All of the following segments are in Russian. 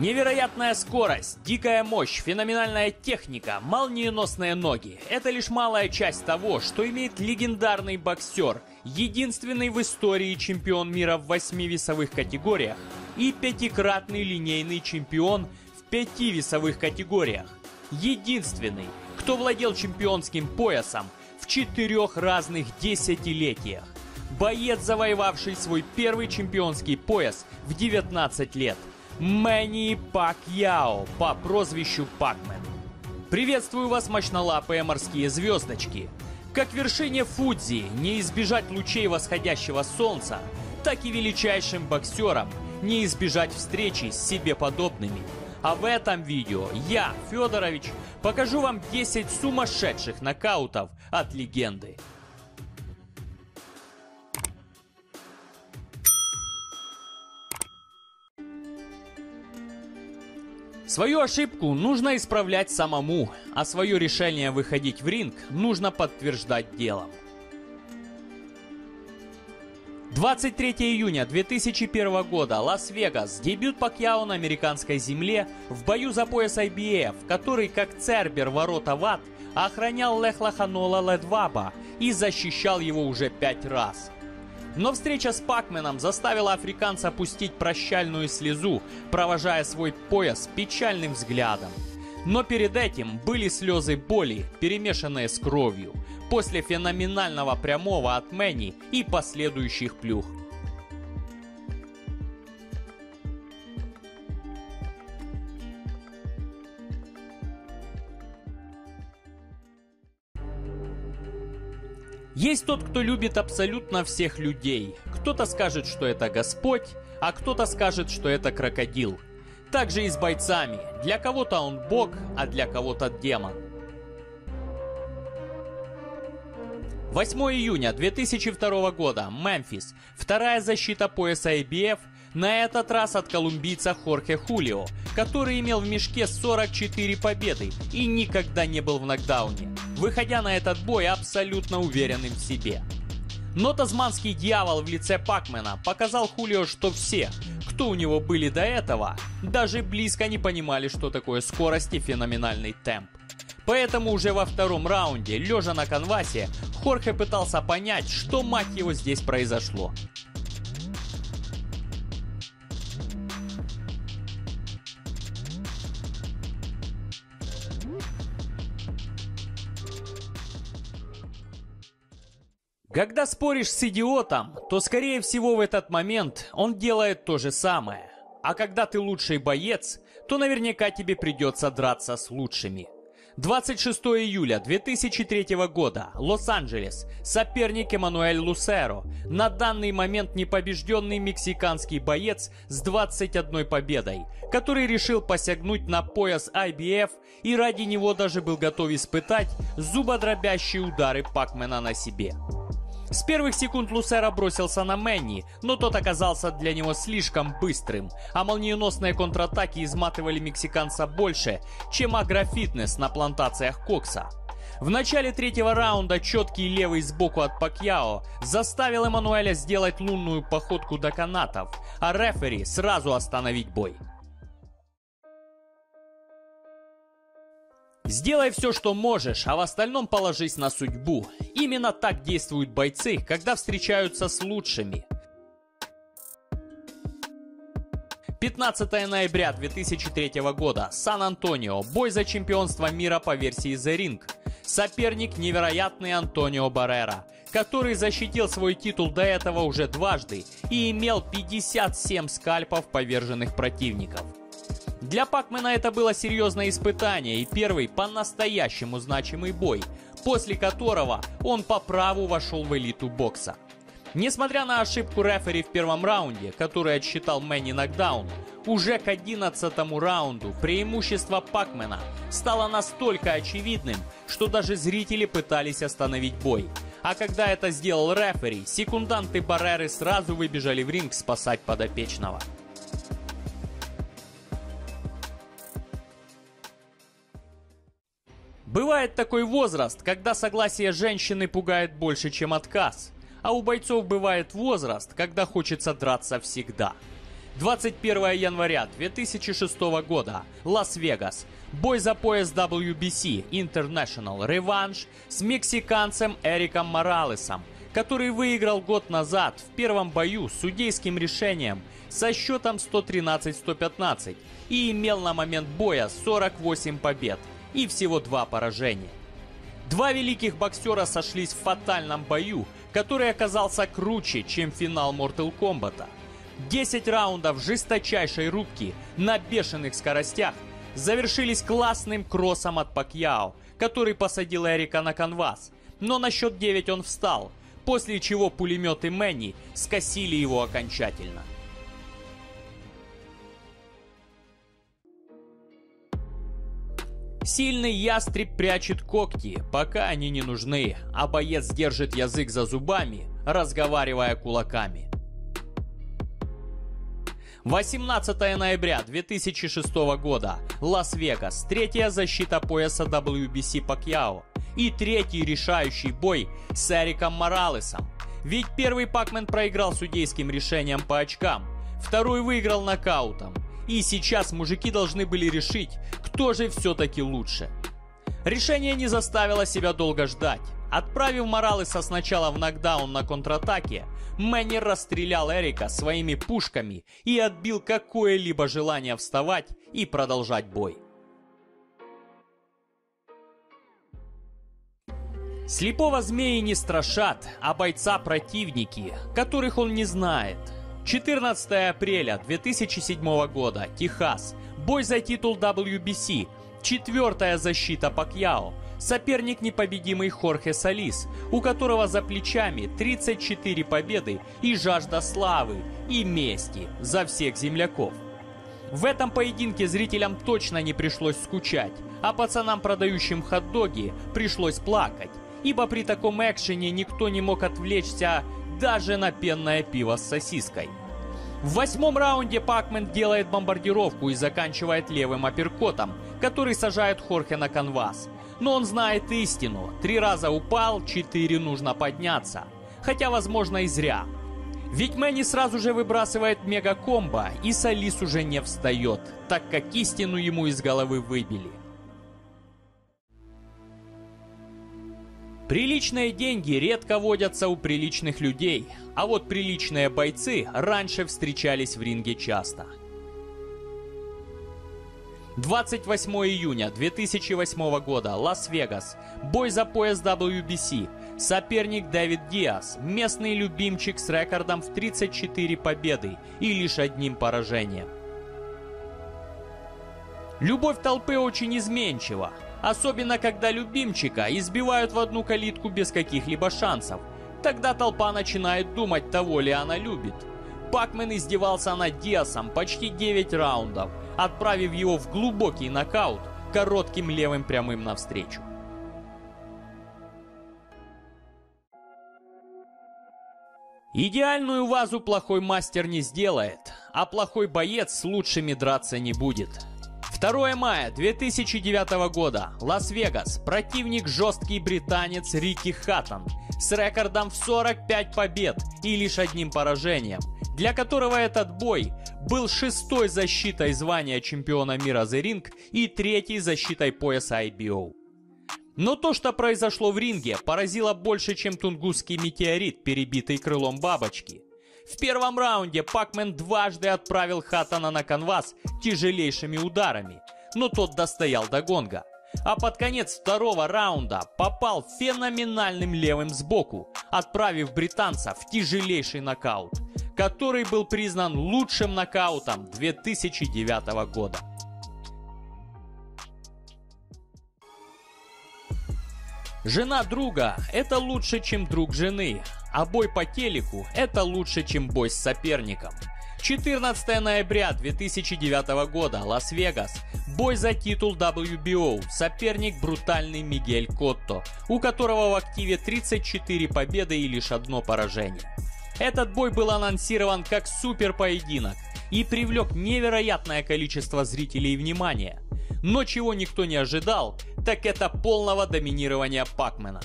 Невероятная скорость, дикая мощь, феноменальная техника, молниеносные ноги – это лишь малая часть того, что имеет легендарный боксер, единственный в истории чемпион мира в восьми весовых категориях и пятикратный линейный чемпион в пяти весовых категориях. Единственный, кто владел чемпионским поясом в четырех разных десятилетиях. Боец, завоевавший свой первый чемпионский пояс в 19 лет – Мэнни Пакьяо по прозвищу Пакмен. Приветствую вас, мощнолапые морские звездочки. Как вершине Фудзи не избежать лучей восходящего солнца, так и величайшим боксерам не избежать встречи с себе подобными. А в этом видео я, Федорович, покажу вам 10 сумасшедших нокаутов от легенды. Свою ошибку нужно исправлять самому, а свое решение выходить в ринг нужно подтверждать делом. 23 июня 2001 года, Лас-Вегас, дебют Пакьяо на американской земле в бою за пояс IBF, который как Цербер ворота в ад охранял Лехлаханола Ледваба и защищал его уже пять раз. Но встреча с Пакменом заставила африканца опустить прощальную слезу, провожая свой пояс печальным взглядом. Но перед этим были слезы боли, перемешанные с кровью, после феноменального прямого от Мэнни и последующих плюх. Есть тот, кто любит абсолютно всех людей. Кто-то скажет, что это Господь, а кто-то скажет, что это крокодил. Так же и с бойцами. Для кого-то он бог, а для кого-то демон. 8 июня 2002 года. Мемфис. Вторая защита пояса IBF на этот раз от колумбийца Хорхе Хулио, который имел в мешке 44 победы и никогда не был в нокдауне, выходя на этот бой абсолютно уверенным в себе. Но тазманский дьявол в лице Пакмена показал Хулио, что все, кто у него были до этого, даже близко не понимали, что такое скорость и феноменальный темп. Поэтому уже во втором раунде, лежа на канвасе, Хорхе пытался понять, что мать его здесь произошло. Когда споришь с идиотом, то скорее всего в этот момент он делает то же самое. А когда ты лучший боец, то наверняка тебе придется драться с лучшими. 26 июля 2003 года, Лос-Анджелес, соперник Эммануэль Лусеро, на данный момент непобежденный мексиканский боец с 21 победой, который решил посягнуть на пояс IBF и ради него даже был готов испытать зубодробящие удары Пакмена на себе. С первых секунд Лусера бросился на Мэнни, но тот оказался для него слишком быстрым, а молниеносные контратаки изматывали мексиканца больше, чем агрофитнес на плантациях Кокса. В начале третьего раунда четкий левый сбоку от Пакьяо заставил Эммануэля сделать лунную походку до канатов, а рефери сразу остановить бой. Сделай все, что можешь, а в остальном положись на судьбу. Именно так действуют бойцы, когда встречаются с лучшими. 15 ноября 2003 года. Сан-Антонио. Бой за чемпионство мира по версии The Ring. Соперник невероятный Антонио Баррера, который защитил свой титул до этого уже дважды и имел 57 скальпов поверженных противников. Для Пакмена это было серьезное испытание и первый по-настоящему значимый бой, после которого он по праву вошел в элиту бокса. Несмотря на ошибку рефери в первом раунде, который отсчитал Мэнни нокдаун, уже к 11 раунду преимущество Пакмена стало настолько очевидным, что даже зрители пытались остановить бой. А когда это сделал рефери, секунданты Барреры сразу выбежали в ринг спасать подопечного. Бывает такой возраст, когда согласие женщины пугает больше, чем отказ. А у бойцов бывает возраст, когда хочется драться всегда. 21 января 2006 года. Лас-Вегас. Бой за пояс WBC International реванш с мексиканцем Эриком Моралесом, который выиграл год назад в первом бою с судейским решением со счетом 113-115 и имел на момент боя 48 побед и всего два поражения. Два великих боксера сошлись в фатальном бою, который оказался круче, чем финал Mortal Kombat. 10 раундов жесточайшей рубки на бешеных скоростях завершились классным кроссом от Пакьяо, который посадил Эрика на канвас. Но на счет 9 он встал, после чего пулеметы Мэнни скосили его окончательно. Сильный ястреб прячет когти, пока они не нужны, а боец держит язык за зубами, разговаривая кулаками. 18 ноября 2006 года. Лас-Вегас. Третья защита пояса WBC Пакьяо. И третий решающий бой с Эриком Моралесом. Ведь первый Пакмен проиграл судейским решением по очкам. Второй выиграл нокаутом. И сейчас мужики должны были решить, кто же все-таки лучше. Решение не заставило себя долго ждать. Отправив Моралеса сначала в нокдаун на контратаке, Мэнни расстрелял Эрика своими пушками и отбил какое-либо желание вставать и продолжать бой. Слепого змеи не страшат, а бойца противники, которых он не знает. 14 апреля 2007 года, Техас. Бой за титул WBC. Четвертая защита Пакьяо. Соперник непобедимый Хорхе Салис, у которого за плечами 34 победы и жажда славы и мести за всех земляков. В этом поединке зрителям точно не пришлось скучать, а пацанам, продающим хот-доги, пришлось плакать, ибо при таком экшене никто не мог отвлечься даже на пенное пиво с сосиской. В восьмом раунде Пакмен делает бомбардировку и заканчивает левым апперкотом, который сажает Хорхе на канвас – но он знает истину. Три раза упал, четыре нужно подняться. Хотя, возможно, и зря. Ведь Мэнни сразу же выбрасывает мега-комбо, и Салис уже не встает, так как истину ему из головы выбили. Приличные деньги редко водятся у приличных людей, а вот приличные бойцы раньше встречались в ринге часто – 28 июня 2008 года, Лас-Вегас. Бой за пояс WBC. Соперник Дэвид Диас, местный любимчик с рекордом в 34 победы и лишь одним поражением. Любовь толпы очень изменчива, особенно когда любимчика избивают в одну калитку без каких-либо шансов. Тогда толпа начинает думать, того ли она любит. Пакмен издевался над Диасом почти 9 раундов, отправив его в глубокий нокаут коротким левым прямым навстречу. Идеальную вазу плохой мастер не сделает, а плохой боец с лучшими драться не будет. 2 мая 2009 года. Лас-Вегас. Противник жесткий британец Рики Хаттон с рекордом в 45 побед и лишь одним поражением, для которого этот бой был шестой защитой звания чемпиона мира The Ring и третьей защитой пояса IBO. Но то, что произошло в ринге, поразило больше, чем тунгусский метеорит, перебитый крылом бабочки. В первом раунде Пакмен дважды отправил Хаттона на канвас тяжелейшими ударами, но тот достоял до гонга. А под конец второго раунда попал феноменальным левым сбоку, отправив британца в тяжелейший нокаут – который был признан лучшим нокаутом 2009 года. Жена друга – это лучше, чем друг жены, а бой по телеку – это лучше, чем бой с соперником. 14 ноября 2009 года, Лас-Вегас. Бой за титул WBO. Соперник брутальный Мигель Котто, у которого в активе 34 победы и лишь одно поражение. Этот бой был анонсирован как супер поединок и привлек невероятное количество зрителей и внимания. Но чего никто не ожидал, так это полного доминирования Пакмена.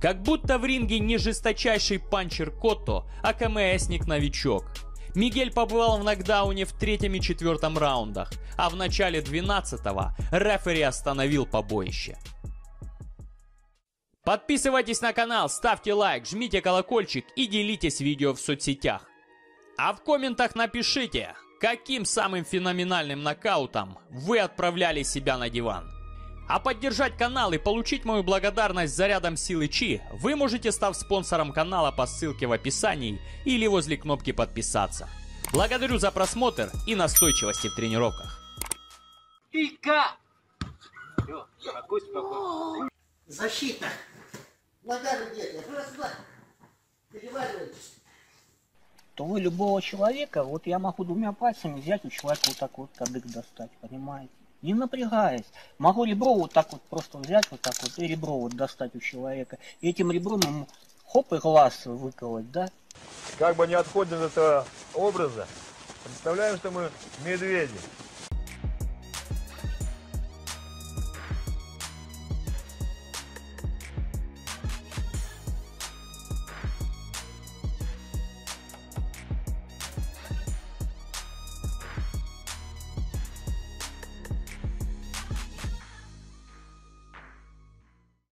Как будто в ринге не жесточайший панчер Котто, а КМСник-новичок. Мигель побывал в нокдауне в третьем и четвертом раундах, а в начале 12-го рефери остановил побоище. Подписывайтесь на канал, ставьте лайк, жмите колокольчик и делитесь видео в соцсетях. А в комментах напишите, каким самым феноменальным нокаутом вы отправляли себя на диван. А поддержать канал и получить мою благодарность зарядом силы Чи вы можете, став спонсором канала по ссылке в описании или возле кнопки подписаться. Благодарю за просмотр и настойчивости в тренировках. Пика! Все, спокойно, спокойно. Защита. Нога где-то. Переваривайтесь. То вы любого человека, вот я могу двумя пальцами взять у человека вот так вот кадык достать, понимаете? Не напрягаясь. Могу ребро вот так вот просто взять вот так вот и ребро вот достать у человека. И этим ребром ему хоп и глаз выколоть, да? Как бы не отходим от этого образа, представляем, что мы медведи.